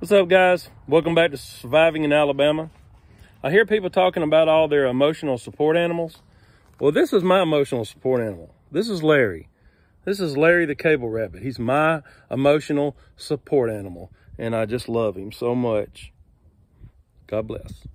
What's up, guys? Welcome back to Surviving in Alabama. I hear people talking about all their emotional support animals. Well, this is my emotional support animal. This is Larry. This is Larry the cable rabbit. He's my emotional support animal, and I just love him so much. God bless.